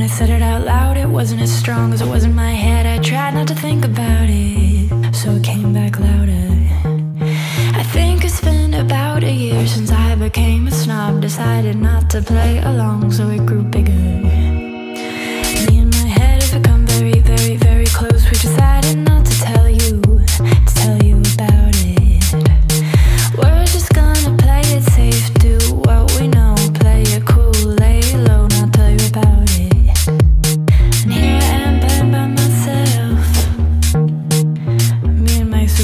it out loud, it wasn't as strong as it was in my head. I tried not to think about it, so it came back louder. I think it's been about a year since I became a snob. Decided not to play along, so it grew bigger. Me and my head have become very, very, very close. We decided not to tell you, to tell you about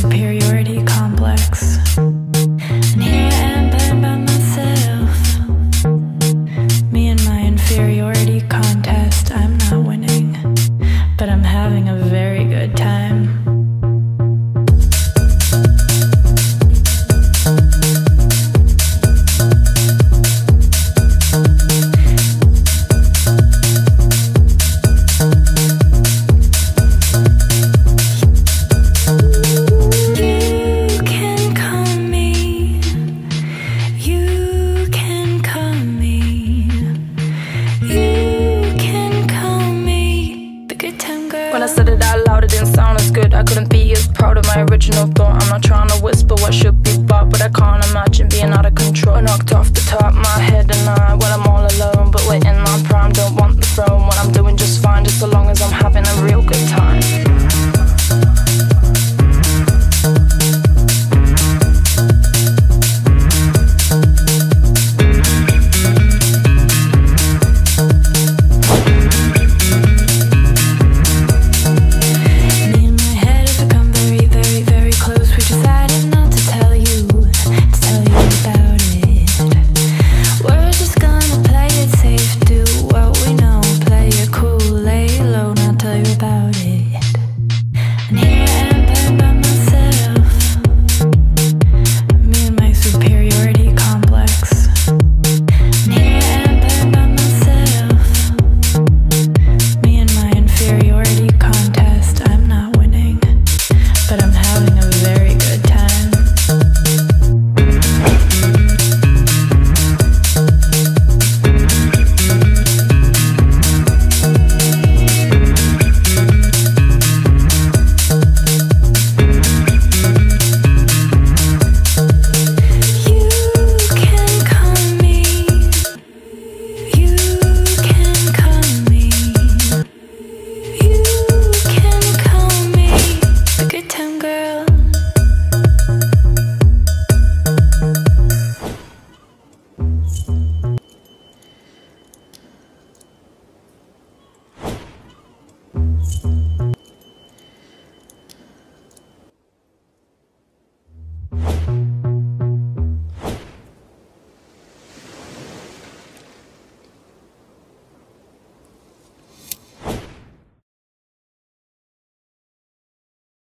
superiority complex. And here I am playing by myself. Me and my inferiority contest. When I it loud, it didn't sound as good. I couldn't be as proud of my original thought. I'm not trying to whisper what should be bought, but I can't imagine being out of control.